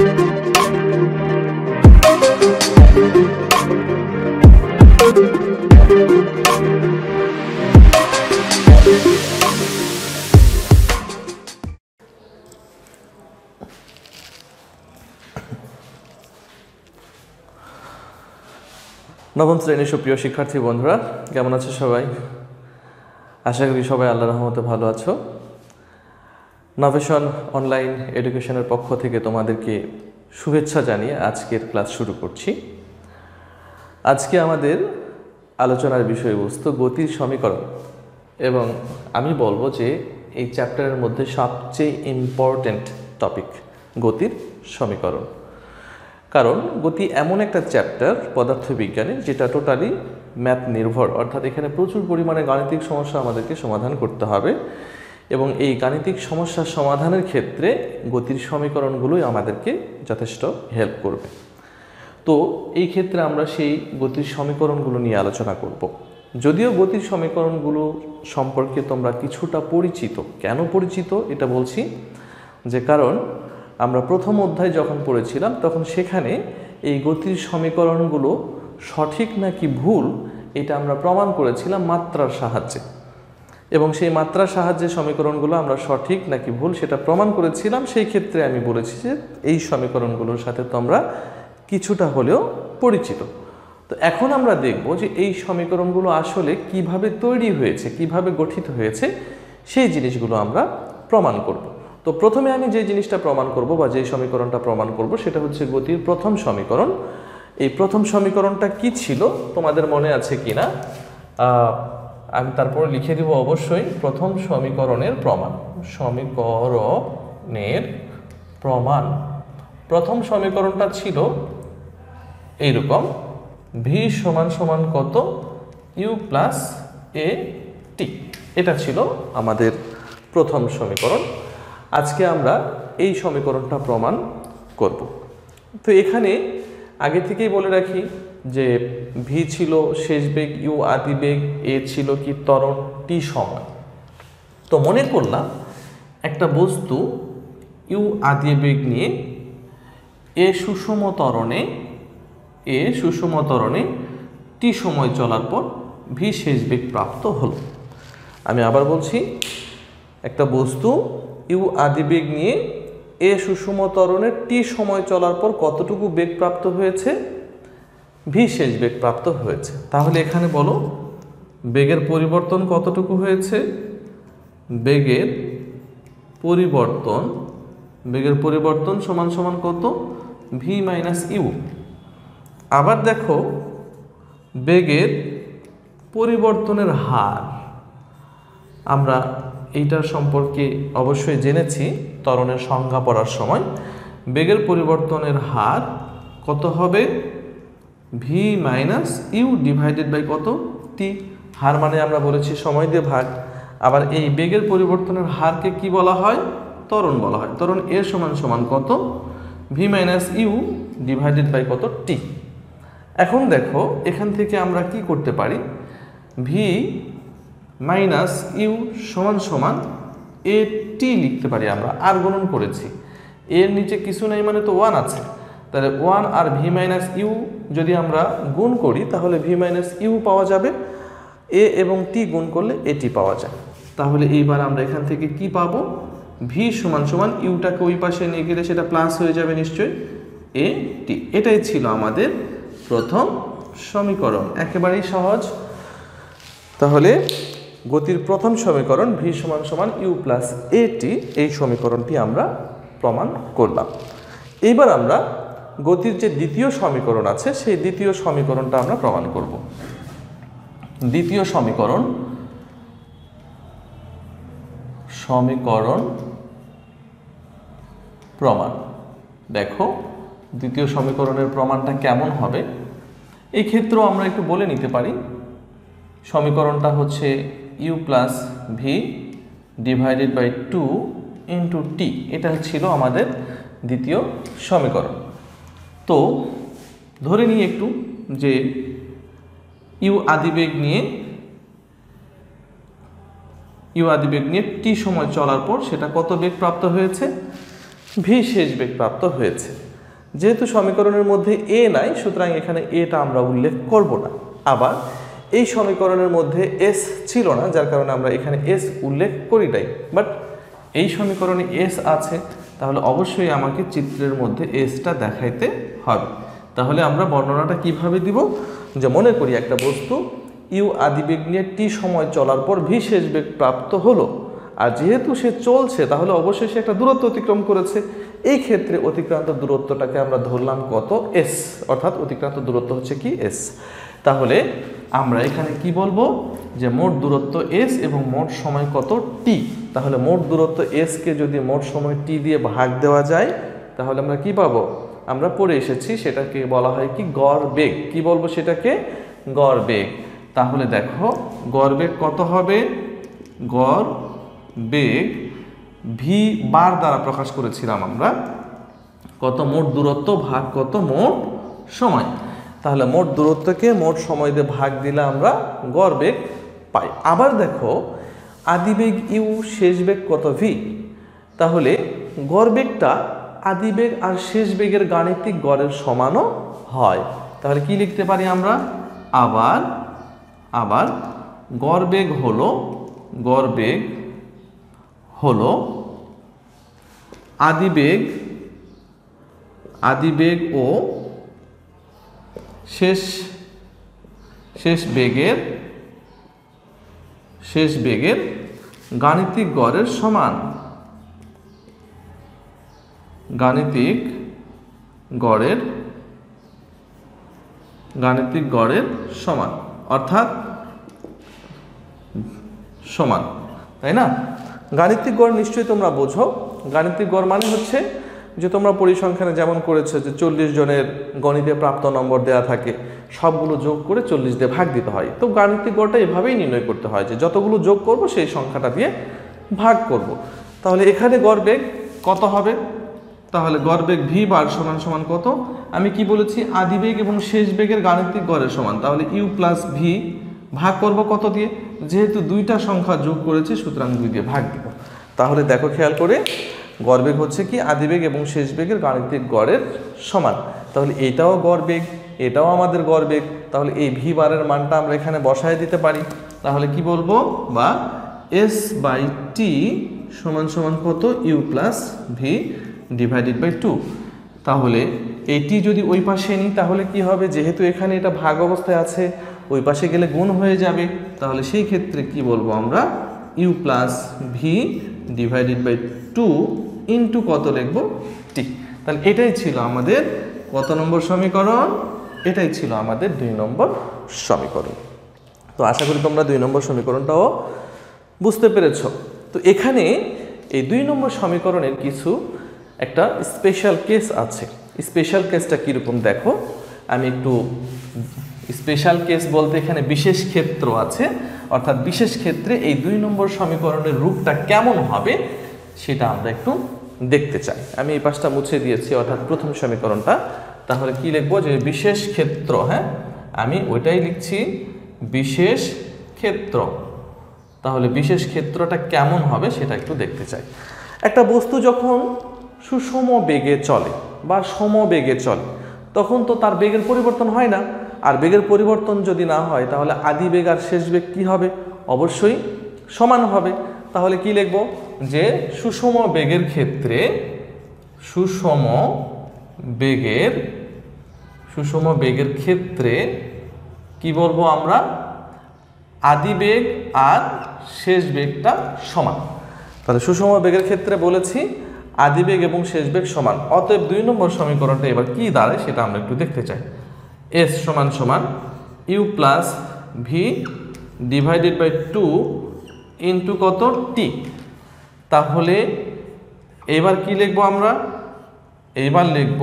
নবম শ্রেণির সুপ্রিয় শিক্ষার্থী বন্ধুরা, কেমন আছো সবাই? আশা করি সবাই আল্লাহ রহমতে ভালো আছো। নভেশন অনলাইন এডুকেশনের পক্ষ থেকে তোমাদেরকে শুভেচ্ছা জানিয়ে আজকের ক্লাস শুরু করছি। আজকে আমাদের আলোচনার বিষয়বস্তু গতির সমীকরণ এবং আমি বলব যে এই চ্যাপ্টারের মধ্যে সবচেয়ে ইম্পর্ট্যান্ট টপিক গতির সমীকরণ। কারণ গতি এমন একটা চ্যাপ্টার পদার্থবিজ্ঞানের যেটা টোটালি ম্যাথ নির্ভর, অর্থাৎ এখানে প্রচুর পরিমাণে গাণিতিক সমস্যা আমাদেরকে সমাধান করতে হবে। এবং এই গাণিতিক সমস্যার সমাধানের ক্ষেত্রে গতির সমীকরণগুলোই আমাদেরকে যথেষ্ট হেল্প করবে। তো এই ক্ষেত্রে আমরা সেই গতির সমীকরণগুলো নিয়ে আলোচনা করব। যদিও গতির সমীকরণগুলো সম্পর্কে তোমরা কিছুটা পরিচিত। কেন পরিচিত? এটা বলছি যে কারণ আমরা প্রথম অধ্যায় যখন পড়েছিলাম, তখন সেখানে এই গতির সমীকরণগুলো সঠিক নাকি ভুল, এটা আমরা প্রমাণ করেছিলাম মাত্রার সাহায্যে। এবং সেই মাত্রার সাহায্যে সমীকরণগুলো আমরা সঠিক নাকি ভুল সেটা প্রমাণ করেছিলাম, সেই ক্ষেত্রে আমি বলেছি যে এই সমীকরণগুলোর সাথে তোমরা কিছুটা হলেও পরিচিত। তো এখন আমরা দেখব যে এই সমীকরণগুলো আসলে কীভাবে তৈরি হয়েছে, কীভাবে গঠিত হয়েছে, সেই জিনিসগুলো আমরা প্রমাণ করব। তো প্রথমে আমি যে জিনিসটা প্রমাণ করব বা যে সমীকরণটা প্রমাণ করব সেটা হচ্ছে গতির প্রথম সমীকরণ। এই প্রথম সমীকরণটা কি ছিল, তোমাদের মনে আছে কি না আমি তারপর লিখে দিব অবশ্যই প্রথম সমীকরণের প্রমাণ। সমীকরণের প্রমাণ। প্রথম সমীকরণটা ছিল এইরকম। ভি সমান সমান কত? ইউ প্লাস এ টি এটা ছিল আমাদের প্রথম সমীকরণ। আজকে আমরা এই সমীকরণটা প্রমাণ করব। তো এখানে আগে থেকেই বলে রাখি যে ভি ছিল শেষ বেগ ইউ আদি বেগ এ ছিল কি ত্বরণ টি সময় তো মনে করলাম একটা বস্তু ইউ আদি বেগ নিয়ে এ সুষম ত্বরণে এ সুষম ত্বরণে টি সময় চলার পর ভি শেষ বেগ প্রাপ্ত হল। আমি আবার বলছি, একটা বস্তু ইউ আদি বেগ নিয়ে এ সুষম ত্বরণের টি সময় চলার পর কতটুকু বেগ প্রাপ্ত হয়েছে? ভি শেষ বেগ প্রাপ্ত হয়েছে। তাহলে এখানে বলো, বেগের পরিবর্তন কতটুকু হয়েছে? বেগের পরিবর্তন বেগের পরিবর্তন সমান সমান কত? ভি মাইনাস ইউ আবার দেখো, বেগের পরিবর্তনের হার, আমরা এইটার সম্পর্কে অবশ্যই জেনেছি, ত্বরণের সংজ্ঞা পড়ার সময়। বেগের পরিবর্তনের হার কত হবে? V minus U divided by কত? টি হার মানে আমরা বলেছি সময় দিয়ে ভাগ। আবার এই বেগের পরিবর্তনের হারকে কি বলা হয়? ত্বরণ বলা হয়। ত্বরণ এর সমান সমান কত? V minus U divided by কত? টি এখন দেখো, এখান থেকে আমরা কি করতে পারি? ভি মাইনাস ইউ সমান সমান এ টি লিখতে পারি আমরা। আর গণন করেছি। এর নিচে কিছু নেই মানে তো ওয়ান আছে। তাহলে ওয়ান আর ভি মাইনাস ইউ যদি আমরা গুণ করি, তাহলে ভি মাইনাস ইউ পাওয়া যাবে। এ এবং টি গুণ করলে এটি পাওয়া যায়। তাহলে এইবার আমরা এখান থেকে কি পাবো? ভি সমান সমান ইউটাকে ওই পাশে নিয়ে গেলে সেটা প্লাস হয়ে যাবে নিশ্চয়ই। এ, টি। এটাই ছিল আমাদের প্রথম সমীকরণ। একেবারেই সহজ। তাহলে গতির প্রথম সমীকরণ ভি সমান সমান ইউ প্লাস এ টি, এই সমীকরণটি আমরা প্রমাণ করলাম। এইবার আমরা গতির যে দ্বিতীয় সমীকরণ আছে, সেই দ্বিতীয় সমীকরণটা আমরা প্রমাণ করব। দ্বিতীয় সমীকরণ সমীকরণ প্রমাণ। দেখো, দ্বিতীয় সমীকরণের প্রমাণটা কেমন হবে? এই ক্ষেত্রেও আমরা একটু বলে নিতে পারি। সমীকরণটা হচ্ছে U plus V divided by two into T এটা ছিল আমাদের দ্বিতীয় সমীকরণ। তো ধরে নিই একটু যে ইউ আদিবেগ নিয়ে, ইউ আদিবেগ নিয়ে টি সময় চলার পর সেটা কত বেগ প্রাপ্ত হয়েছে? ভি শেষ বেগ প্রাপ্ত হয়েছে। যেহেতু সমীকরণের মধ্যে এ নাই, সুতরাং এখানে এটা আমরা উল্লেখ করব না। আবার এই সমীকরণের মধ্যে এস ছিল না, যার কারণে আমরা এখানে এস উল্লেখ করি নাই। বাট এই সমীকরণে এস আছে, তাহলে অবশ্যই আমাকে চিত্রের মধ্যে এসটা দেখাইতে হবে তাহলে আমরা বর্ণনাটা কীভাবে দিব? যে মনে করি একটা বস্তু, ইউ আদিবেগ নিয়ে টি সময় চলার পর ভি শেষ বেগ প্রাপ্ত হলো। আর যেহেতু সে চলছে, তাহলে অবশ্যই সে একটা দূরত্ব অতিক্রম করেছে। এই ক্ষেত্রে অতিক্রান্ত দূরত্বটাকে আমরা ধরলাম কত? এস অর্থাৎ অতিক্রান্ত দূরত্ব হচ্ছে কি? এস তাহলে আমরা এখানে কি বলব? যে মোট দূরত্ব এস এবং মোট সময় কত? টি তাহলে মোট দূরত্ব এসকে যদি মোট সময় টি দিয়ে ভাগ দেওয়া যায়, তাহলে আমরা কি পাবো? আমরা পড়ে এসেছি, সেটাকে বলা হয় কি? গড় বেগ। কি বলব সেটাকে? গড় বেগ। তাহলে দেখো, গড় বেগ কত হবে? গড় বেগ ভি বার দ্বারা প্রকাশ করেছিলাম আমরা। কত মোট দূরত্ব? ভাগ কত মোট সময়? তাহলে মোট দূরত্বকে মোট সময় দিয়ে ভাগ দিলে আমরা গড় বেগ পাই। আবার দেখো আদিবেগ ইউ, শেষ বেগ কত ভি তাহলে গড় বেগটা আদিবেগ আর শেষ বেগের গাণিতিক গড়ের সমানও হয়। তাহলে কি লিখতে পারি আমরা? আবার আবার গড় বেগ হলো, গড় বেগ হলো আদিবেগ আদিবেগ ও শেষ শেষ বেগের শেষ বেগের গাণিতিক গড়ের সমান। গাণিতিক গড়ের গাণিতিক গড়ের সমান, অর্থাৎ সমান, তাই না? গাণিতিক গড় নিশ্চয়ই তোমরা বোঝো। গাণিতিক গড় মানে হচ্ছে যে তোমরা পরিসংখ্যানে যেমন করেছ যে চল্লিশ জনের গণিতে প্রাপ্ত নম্বর দেওয়া থাকে, সবগুলো যোগ করে চল্লিশ দিয়ে ভাগ দিতে হয়। তো গাণিতিক গড়টা এভাবেই নির্ণয় করতে হয় যে যতগুলো যোগ করব সেই সংখ্যাটা দিয়ে ভাগ করব। তাহলে এখানে গড় বেগ কত হবে? তাহলে গড় বেগ ভি বার সমান সমান কত? আমি কি বলেছি? আদি বেগ এবং শেষ বেগের গাণিতিক গড়ের সমান। তাহলে ইউ প্লাস ভি ভাগ করব কত দিয়ে? যেহেতু দুইটা সংখ্যা যোগ করেছি, সুতরাং দুই দিয়ে ভাগ দিব। তাহলে দেখো খেয়াল করে, গড় বেগ হচ্ছে কি? আদিবেগ এবং শেষ বেগের গাণিতিক গড়ের সমান। তাহলে এটাও গড় বেগ, এটাও আমাদের গড় বেগ। তাহলে এই ভি বারের মানটা আমরা এখানে বসায় দিতে পারি। তাহলে কি বলব? বা এস বাই টি সমান সমান কত? U plus V divided by two তাহলে এটি যদি ওই পাশে নিই, তাহলে কি হবে? যেহেতু এখানে এটা ভাগ অবস্থায় আছে, ওই পাশে গেলে গুণ হয়ে যাবে। তাহলে সেই ক্ষেত্রে কি বলব আমরা? U plus V divided by two into কত লিখব? টি তাহলে এটাই ছিল আমাদের কত নম্বর সমীকরণ? এটাই ছিল আমাদের দুই নম্বর সমীকরণ। তো আশা করি তোমরা দুই নম্বর সমীকরণটাও বুঝতে পেরেছ। তো এখানে এই দুই নম্বর সমীকরণের কিছু একটা স্পেশাল কেস আছে। স্পেশাল কেসটা কীরকম দেখো? আমি একটু স্পেশাল কেস বলতে এখানে বিশেষ ক্ষেত্র আছে। অর্থাৎ বিশেষ ক্ষেত্রে এই দুই নম্বর সমীকরণের রূপটা কেমন হবে সেটা আমরা একটু দেখতে চাই। আমি এই পাশটা মুছে দিয়েছি, অর্থাৎ প্রথম সমীকরণটা। তাহলে কি লিখব? যে বিশেষ ক্ষেত্র হ্যাঁ? আমি ওইটাই লিখছি, বিশেষ ক্ষেত্র। তাহলে বিশেষ ক্ষেত্রটা কেমন হবে সেটা একটু দেখতে চাই। একটা বস্তু যখন সুষম বেগে চলে বা সম বেগে চলে। তখন তো তার বেগের পরিবর্তন হয় না। আর বেগের পরিবর্তন যদি না হয়, তাহলে আদি বেগ আর শেষ বেগ কী হবে? অবশ্যই সমান হবে। তাহলে কি লিখব? যে সুষম বেগের ক্ষেত্রে সুষম বেগের সুষম বেগের ক্ষেত্রে কি বলব আমরা? আদি বেগ আর শেষ বেগটা সমান। তাহলে সুষম বেগের ক্ষেত্রে বলেছি আদি বেগ এবং শেষ বেগ সমান। অতএব দুই নম্বর সমীকরণটা এবার কি দাঁড়ায় সেটা আমরা একটু দেখতে চাই। এস সমান সমান U plus V divided by two into কত? টি তাহলে এবার কি লিখব আমরা? এবার লিখব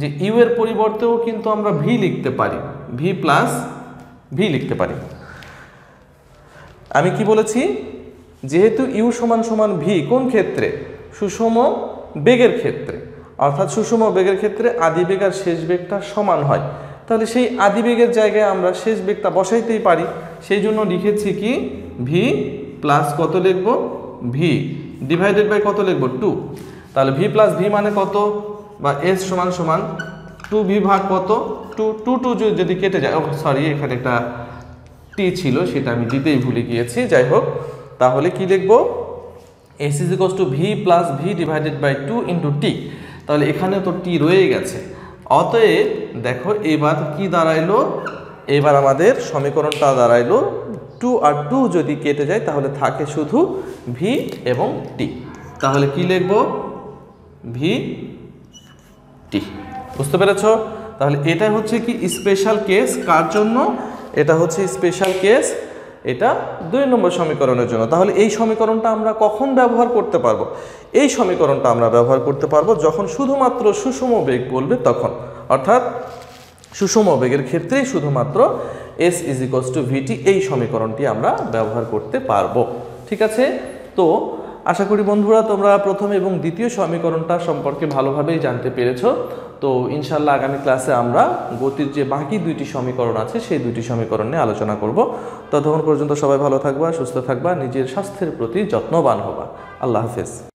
যে ইউ এর পরিবর্তেও কিন্তু আমরা ভি লিখতে পারি। ভি প্লাস ভি লিখতে পারি। আমি কি বলেছি? যেহেতু ইউ সমান সমান ভি কোন ক্ষেত্রে? সুষম বেগের ক্ষেত্রে। অর্থাৎ সুষম বেগের ক্ষেত্রে আদি বেগ আর শেষ বেগটা সমান হয়। তাহলে সেই আদি বেগের জায়গায় আমরা শেষ বেগটা বসাইতেই পারি। সেই জন্য লিখেছি কি? ভি প্লাস কত লিখব? ভি ডিভাইডেড বাই কত লিখব? টু তাহলে ভি প্লাস ভি মানে কত? বা এস সমান সমান টু ভি ভাগ কত? টু টু টু যদি কেটে যায়। ও সরি এখানে একটা টি ছিল, সেটা আমি দিতেই ভুলে গিয়েছি। যাই হোক, তাহলে কি লিখব? S is equals to V plus V divided by two into T তাহলে এখানে তো টি রয়ে গেছে। অতএব দেখো এবার কি দাঁড়াইলো? এবার আমাদের সমীকরণটা দাঁড়াইলো টু আর টু যদি কেটে যায় তাহলে থাকে শুধু ভি এবং টি তাহলে কি লিখব? ভি টি বুঝতে পেরেছ? তাহলে এটা হচ্ছে কি স্পেশাল কেস কার জন্য? এটা হচ্ছে স্পেশাল কেস এটা দুই নম্বর সমীকরণের জন্য। তাহলে এই সমীকরণটা আমরা কখন ব্যবহার করতে পারব? এই সমীকরণটা আমরা ব্যবহার করতে পারব যখন শুধুমাত্র সুষম বেগ বলবে তখন। অর্থাৎ সুষম বেগের ক্ষেত্রেই শুধুমাত্র এস ইজ টু ভিটি এই সমীকরণটি আমরা ব্যবহার করতে পারব। ঠিক আছে? তো আশা করি বন্ধুরা তোমরা প্রথম এবং দ্বিতীয় সমীকরণটা সম্পর্কে ভালোভাবেই জানতে পেরেছ। তো ইনশাল্লাহ আগামী ক্লাসে আমরা গতির যে বাকি দুইটি সমীকরণ আছে, সেই দুইটি সমীকরণ নিয়ে আলোচনা করব। ততক্ষণ পর্যন্ত সবাই ভালো থাকবা, সুস্থ থাকবা, নিজের স্বাস্থ্যের প্রতি যত্নবান হবা। আল্লাহ হাফেজ।